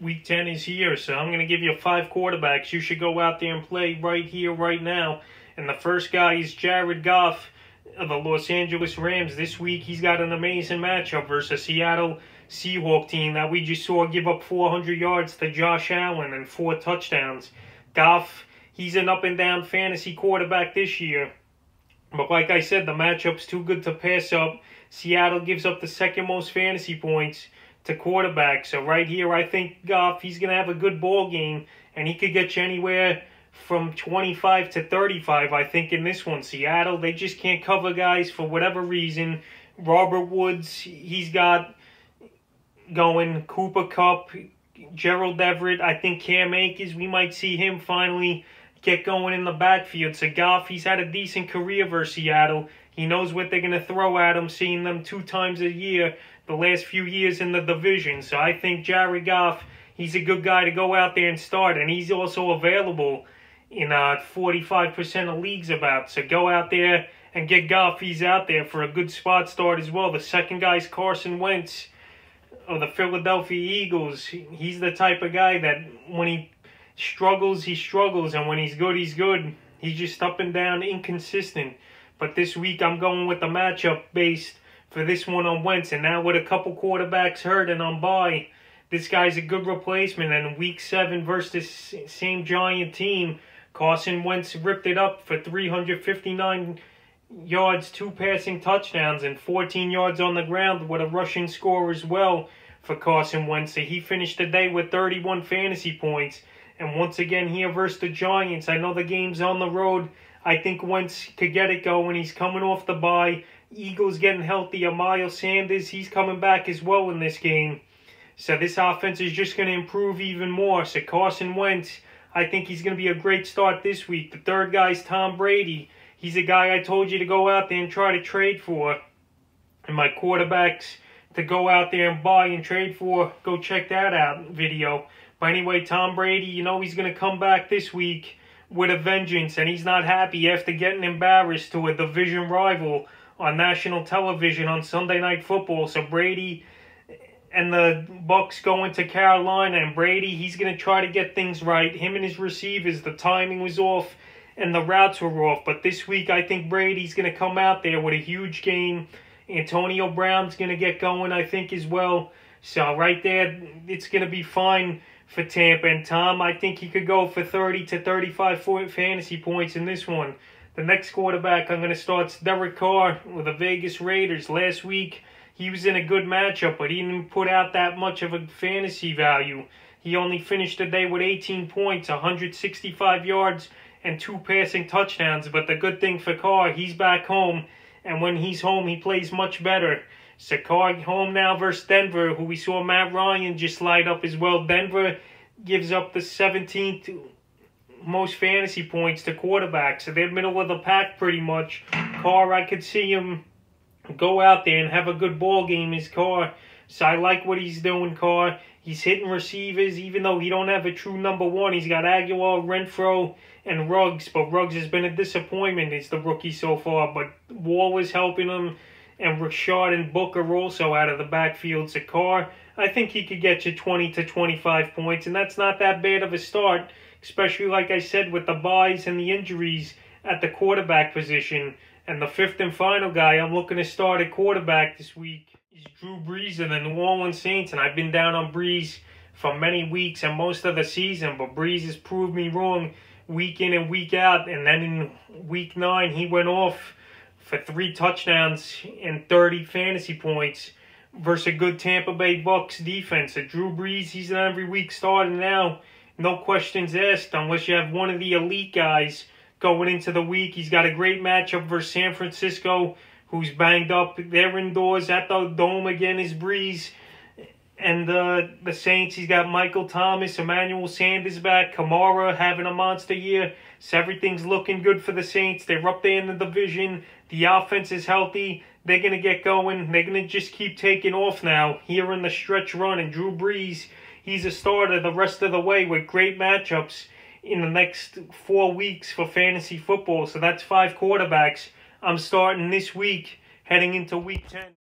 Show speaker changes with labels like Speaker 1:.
Speaker 1: week 10 is here, so I'm going to give you five quarterbacks. You should go out there and play right here, right now. And the first guy is Jared Goff of the Los Angeles Rams. This week, he's got an amazing matchup versus Seattle Seahawk team that we just saw give up 400 yards to Josh Allen and four touchdowns. Goff, he's an up and down fantasy quarterback this year. But like I said, the matchup's too good to pass up. Seattle gives up the second most fantasy points to quarterback. So right here, I think Goff, he's going to have a good ball game, and he could get you anywhere from 25 to 35, I think, in this one. Seattle, they just can't cover guys for whatever reason. Robert Woods, he's got going. Cooper Kupp, Gerald Everett, I think Cam Akers, we might see him finally get going in the backfield. So Goff, he's had a decent career versus Seattle. He knows what they're going to throw at him, seeing them two times a year the last few years in the division. So I think Jared Goff, he's a good guy to go out there and start, and he's also available in uh, 45% of leagues about. So go out there and get Goff. He's out there for a good spot start as well. The second guy's Carson Wentz of the Philadelphia Eagles. He's the type of guy that when he struggles, he struggles, and when he's good, he's good. He's just up and down, inconsistent. But this week, I'm going with the matchup based for this one on Wentz. And now with a couple quarterbacks hurt and on bye, this guy's a good replacement. And week seven versus the same Giant team, Carson Wentz ripped it up for 359 yards, two passing touchdowns, and 14 yards on the ground with a rushing score as well for Carson Wentz. So he finished the day with 31 fantasy points. And once again, here versus the Giants, I know the game's on the road. I think Wentz could get it going. He's coming off the bye. Eagles getting healthy. Miles Sanders, he's coming back as well in this game. So this offense is just going to improve even more. So Carson Wentz, I think he's going to be a great start this week. The third guy is Tom Brady. He's a guy I told you to go out there and try to trade for. And my quarterbacks to go out there and buy and trade for, go check that out video. But anyway, Tom Brady, you know he's going to come back this week with a vengeance, and he's not happy after getting embarrassed to a division rival on national television on Sunday Night Football. So Brady and the Bucs going to Carolina, and Brady, he's going to try to get things right. Him and his receivers, the timing was off and the routes were off. But this week, I think Brady's going to come out there with a huge game. Antonio Brown's going to get going, I think, as well. So right there, it's going to be fine for Tampa. And Tom, I think he could go for 30 to 35 fantasy points in this one. The next quarterback I'm going to start is Derek Carr with the Vegas Raiders. Last week, he was in a good matchup, but he didn't put out that much of a fantasy value. He only finished the day with 18 points, 165 yards, and two passing touchdowns. But the good thing for Carr, he's back home, and when he's home, he plays much better. Carr home now versus Denver, who we saw Matt Ryan just light up as well. Denver gives up the 17th most fantasy points to quarterbacks. So they're middle of the pack pretty much. Carr, I could see him go out there and have a good ball game. His Carr, so I like what he's doing. Carr, he's hitting receivers, even though he don't have a true number one. He's got Agholor, Renfrow, and Ruggs, but Ruggs has been a disappointment. It's the rookie so far, but Wall is helping him. And Richard and Booker also out of the backfield. Carr, I think he could get you 20 to 25 points, and that's not that bad of a start especially like I said with the byes and the injuries at the quarterback position. And the fifth and final guy I'm looking to start at quarterback this week is Drew Brees of the New Orleans Saints. And I've been down on Brees for many weeks and most of the season, but Brees has proved me wrong week in and week out. And then in week nine, he went off for three touchdowns and 30 fantasy points versus a good Tampa Bay Bucs defense. So Drew Brees, he's an every week starting now no questions asked unless you have one of the elite guys going into the week. He's got a great matchup versus San Francisco, who's banged up. They're indoors at the Dome again is Brees. And uh, the Saints, he's got Michael Thomas, Emmanuel Sanders back, Kamara having a monster year. So everything's looking good for the Saints. They're up there in the division. The offense is healthy. They're going to get going. They're going to just keep taking off now here in the stretch run. And Drew Brees, he's a starter the rest of the way with great matchups in the next four weeks for fantasy football. So that's five quarterbacks I'm starting this week heading into week 10.